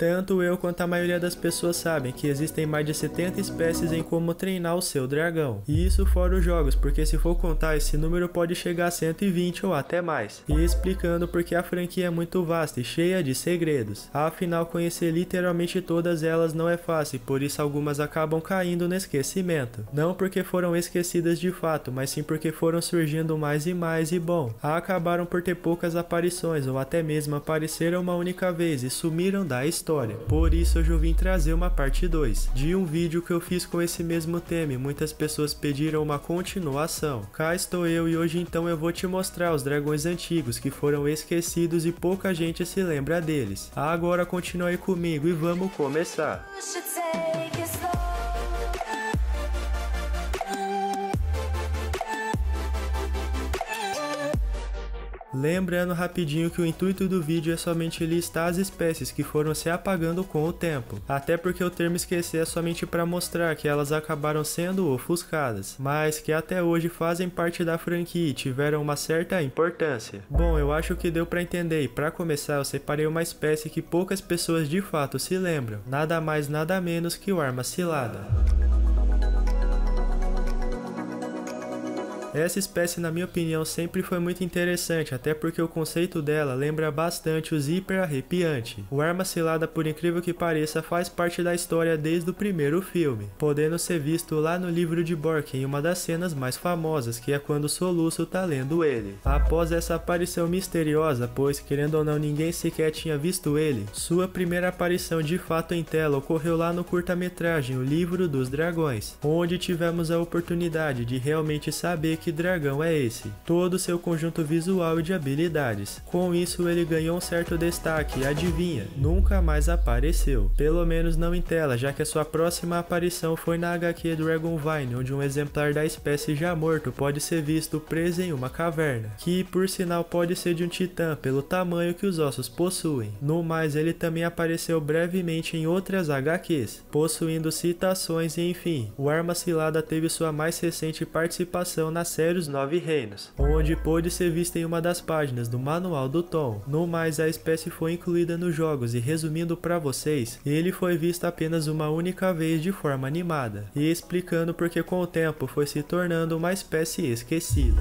Tanto eu quanto a maioria das pessoas sabem que existem mais de 70 espécies em como treinar o seu dragão. E isso fora os jogos, porque se for contar, esse número pode chegar a 120 ou até mais. E explicando porque a franquia é muito vasta e cheia de segredos. Afinal, conhecer literalmente todas elas não é fácil, por isso algumas acabam caindo no esquecimento. Não porque foram esquecidas de fato, mas sim porque foram surgindo mais e mais e bom, acabaram por ter poucas aparições ou até mesmo apareceram uma única vez e sumiram da história. Por isso hoje eu vim trazer uma parte 2 de um vídeo que eu fiz com esse mesmo tema e muitas pessoas pediram uma continuação. Cá estou eu e hoje então eu vou te mostrar os dragões antigos que foram esquecidos e pouca gente se lembra deles. Agora continue comigo e vamos começar. Lembrando rapidinho que o intuito do vídeo é somente listar as espécies que foram se apagando com o tempo, até porque o termo esquecer é somente para mostrar que elas acabaram sendo ofuscadas, mas que até hoje fazem parte da franquia e tiveram uma certa importância. Bom, eu acho que deu para entender e para começar eu separei uma espécie que poucas pessoas de fato se lembram, nada mais nada menos que o arma cilada. Essa espécie, na minha opinião, sempre foi muito interessante, até porque o conceito dela lembra bastante os hiper arrepiante. O arma cilada, por incrível que pareça, faz parte da história desde o primeiro filme, podendo ser visto lá no livro de Bork em uma das cenas mais famosas, que é quando Soluço tá lendo ele. Após essa aparição misteriosa, pois querendo ou não ninguém sequer tinha visto ele, sua primeira aparição de fato em tela ocorreu lá no curta-metragem O Livro dos Dragões, onde tivemos a oportunidade de realmente saber que dragão é esse, todo o seu conjunto visual e de habilidades. Com isso ele ganhou um certo destaque e adivinha, nunca mais apareceu, pelo menos não em tela, já que a sua próxima aparição foi na HQ Dragonvine, onde um exemplar da espécie já morto pode ser visto preso em uma caverna, que por sinal pode ser de um titã pelo tamanho que os ossos possuem. No mais, ele também apareceu brevemente em outras HQs, possuindo citações e enfim, o Arma Cilada teve sua mais recente participação na série Os Nove Reinos, onde pôde ser vista em uma das páginas do Manual do Tom. No mais, a espécie foi incluída nos jogos e resumindo para vocês, ele foi visto apenas uma única vez de forma animada, e explicando porque com o tempo foi se tornando uma espécie esquecida.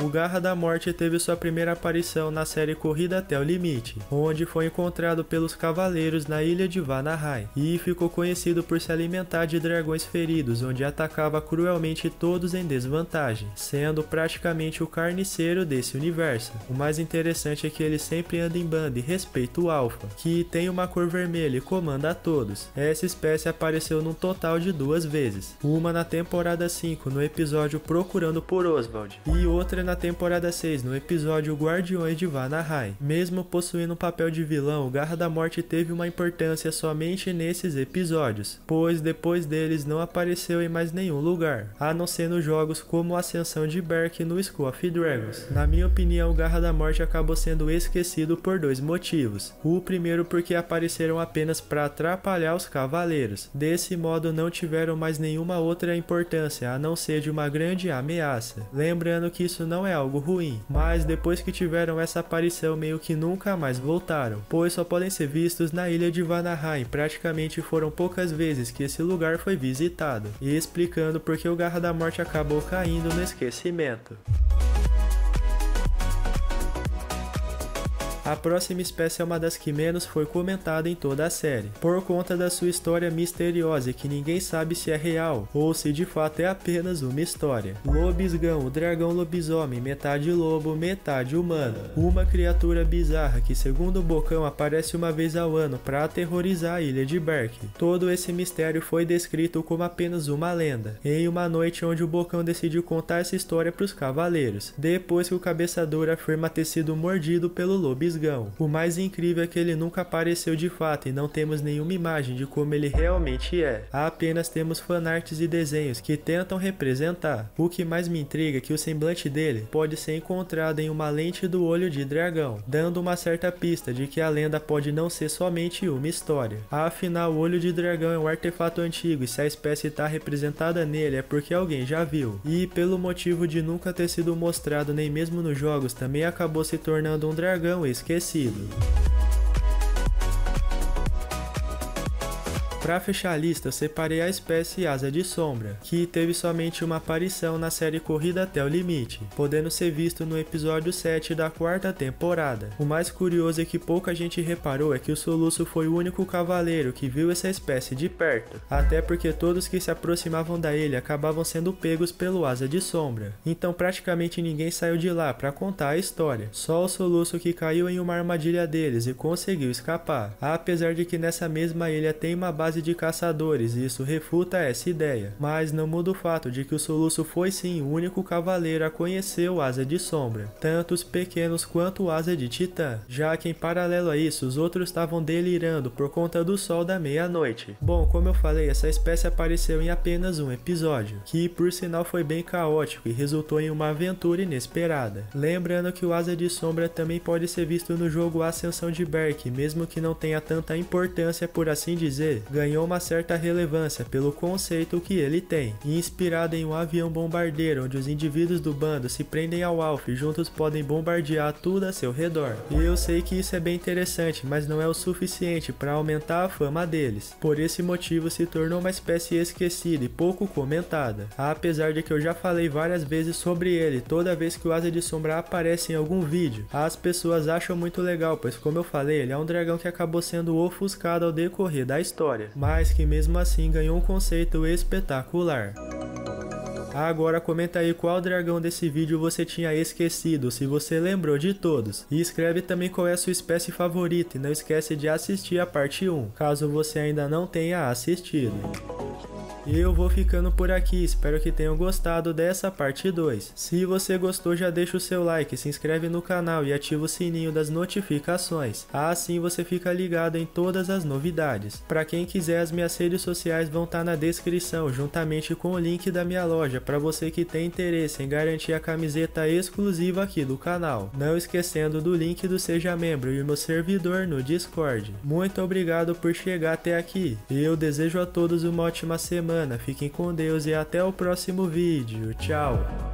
O Garra da Morte teve sua primeira aparição na série Corrida até o Limite, onde foi encontrado pelos cavaleiros na ilha de Vanaheim e ficou conhecido por se alimentar de dragões feridos, onde atacava cruelmente todos em desvantagem, sendo praticamente o carniceiro desse universo. O mais interessante é que ele sempre anda em banda e respeita o Alpha, que tem uma cor vermelha e comanda a todos. Essa espécie apareceu num total de duas vezes, uma na temporada 5 no episódio Procurando por Oswald e outra na temporada 6, no episódio Guardiões de Vanaheim. Mesmo possuindo um papel de vilão, o Garra da Morte teve uma importância somente nesses episódios, pois depois deles não apareceu em mais nenhum lugar, a não ser nos jogos como Ascensão de Berk no School of Dragons. Na minha opinião, o Garra da Morte acabou sendo esquecido por dois motivos. O primeiro porque apareceram apenas para atrapalhar os cavaleiros. Desse modo não tiveram mais nenhuma outra importância, a não ser de uma grande ameaça. Lembrando que isso não não é algo ruim, mas depois que tiveram essa aparição meio que nunca mais voltaram, pois só podem ser vistos na ilha de Vanaheim, praticamente foram poucas vezes que esse lugar foi visitado, e explicando porque o Garra da Morte acabou caindo no esquecimento. A próxima espécie é uma das que menos foi comentada em toda a série, por conta da sua história misteriosa que ninguém sabe se é real ou se de fato é apenas uma história. Lobisgão, o dragão lobisomem, metade lobo, metade humano. Uma criatura bizarra que, segundo o Bocão, aparece uma vez ao ano para aterrorizar a ilha de Berk. Todo esse mistério foi descrito como apenas uma lenda, em uma noite onde o Bocão decidiu contar essa história para os cavaleiros, depois que o cabeçador afirma ter sido mordido pelo lobisgão O mais incrível é que ele nunca apareceu de fato e não temos nenhuma imagem de como ele realmente é. Apenas temos fanarts e desenhos que tentam representar. O que mais me intriga é que o semblante dele pode ser encontrado em uma lente do olho de dragão, dando uma certa pista de que a lenda pode não ser somente uma história. Afinal, o olho de dragão é um artefato antigo e se a espécie está representada nele é porque alguém já viu. E pelo motivo de nunca ter sido mostrado nem mesmo nos jogos, também acabou se tornando um dragão esquecido. Para fechar a lista, eu separei a espécie Asa de Sombra, que teve somente uma aparição na série Corrida até o Limite, podendo ser visto no episódio 7 da quarta temporada. O mais curioso é que pouca gente reparou é que o Soluço foi o único cavaleiro que viu essa espécie de perto, até porque todos que se aproximavam da ilha acabavam sendo pegos pelo Asa de Sombra. Então praticamente ninguém saiu de lá para contar a história, só o Soluço que caiu em uma armadilha deles e conseguiu escapar, apesar de que nessa mesma ilha tem uma base base de caçadores e isso refuta essa ideia, mas não muda o fato de que o Soluço foi sim o único cavaleiro a conhecer o Asa de Sombra, tanto os pequenos quanto o Asa de Titã, já que em paralelo a isso os outros estavam delirando por conta do sol da meia-noite. Bom, como eu falei, essa espécie apareceu em apenas um episódio, que por sinal foi bem caótico e resultou em uma aventura inesperada. Lembrando que o Asa de Sombra também pode ser visto no jogo Ascensão de Berk, mesmo que não tenha tanta importância por assim dizer, ganhou uma certa relevância pelo conceito que ele tem, inspirado em um avião bombardeiro onde os indivíduos do bando se prendem ao alvo e juntos podem bombardear tudo a seu redor. E eu sei que isso é bem interessante, mas não é o suficiente para aumentar a fama deles. Por esse motivo se tornou uma espécie esquecida e pouco comentada, apesar de que eu já falei várias vezes sobre ele toda vez que o Asa de Sombra aparece em algum vídeo. As pessoas acham muito legal, pois como eu falei, ele é um dragão que acabou sendo ofuscado ao decorrer da história mas que mesmo assim ganhou um conceito espetacular. Agora comenta aí qual dragão desse vídeo você tinha esquecido, se você lembrou de todos. E escreve também qual é a sua espécie favorita e não esquece de assistir a parte 1, caso você ainda não tenha assistido. E eu vou ficando por aqui, espero que tenham gostado dessa parte 2. Se você gostou, já deixa o seu like, se inscreve no canal e ativa o sininho das notificações. Assim você fica ligado em todas as novidades. Para quem quiser, as minhas redes sociais vão estar tá na descrição, juntamente com o link da minha loja, para você que tem interesse em garantir a camiseta exclusiva aqui do canal. Não esquecendo do link do Seja Membro e o meu servidor no Discord. Muito obrigado por chegar até aqui. E eu desejo a todos uma ótima semana semana, fiquem com Deus e até o próximo vídeo. Tchau!